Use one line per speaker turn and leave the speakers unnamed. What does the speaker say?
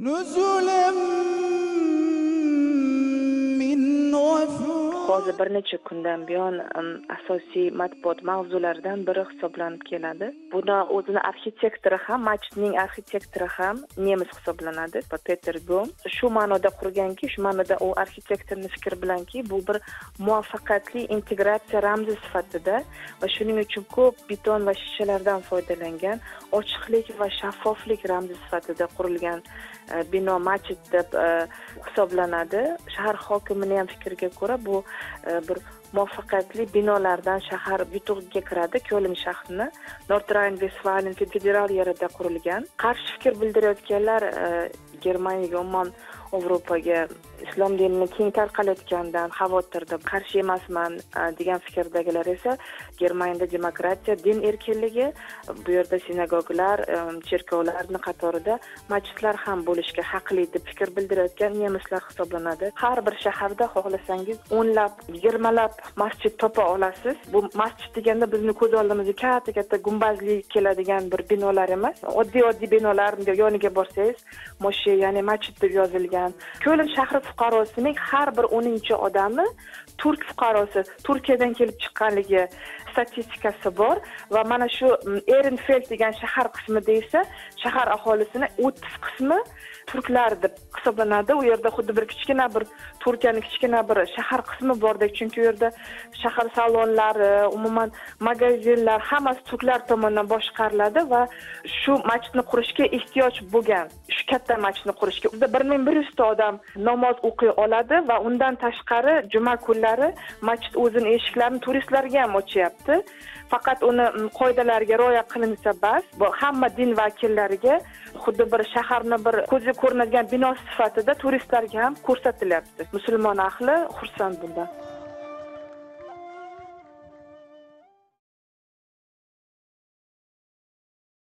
نزلا
hozir bir necha kundan buyon asosiy matbuot mavzularidan biri hisoblanib keladi. Buni o'zini arxitektori ham masjidning arxitektori ham nemis hisoblanadi peter gom shu ma'noda qurganki shu ma'noda u arxitektorni fikri bilanki bu bir muvaffaqiyatli integratsiya ramzi sifatida va shuning uchun ko'p beton va shishalardan foydalangan ochiqlik va shaffoflik ramzi sifatida qurilgan e, bino masjid deb e, hisoblanadi. Shahar hokimini ham fikriga ko'ra bu E, bir muvaffaqiyatli binolardan shahar yutug'iga kiradi ko'lim shahrini. Nortrayn rayn federal yerida qurilgan. Qarshi fikr bildirayotganlar e, germaniyaga umuman yevropaga islom dinini keng tarqalayotganidan xavotirda qarshi emasman degan fikrdagilar esa germaniyada demokratiya din erkinligi bu yerda sinagogalar cherkovlarni qatorida masjidlar ham bo'lishga haqli deb fikr bildirayotgan nemislar hisoblanadi. Har bir shaharda xohlasangiz o'nlab yigirmalab masjid topa olasiz. Bu masjid deganda bizni ko'z oldimizga katta katta gumbazli keladigan bir binolar emas. Oddiy oddiy binolar yoniga borsangiz moshe ya'ni masjid deb yozilgan ko'lin shahri fuqarosining har bir o'ninchi odami turk fuqarosi turkiyadan kelib chiqqanligi statistikasi bor va mana shu erinfeld degan shahar qismida esa shahar aholisini o'ttiz qismi turklar deb hisoblanadi. U yerda xuddi bir kichkina bir turkiyani kichkina bir shahar qismi bordek chunki u yerda shahar salonlari umuman magazinlar hammasi turklar tomonidan boshqariladi va shu masjidni qurishga ehtiyoj bo'lgan katta masjidni qurishga. Bir ming bir yuzta odam namoz o'qiy oladi va undan tashqari juma kunlari masjid o'zini eshiklarini turistlarga ham ochyapti. Faqat uni qoidalariga rioya qilinsa bas bu hamma din vakillariga xuddi bir shaharni bir ko'zga ko'rinadigan bino sifatida turistlarga ham ko'rsatilyapti. Musulmon ahli xursand bundan.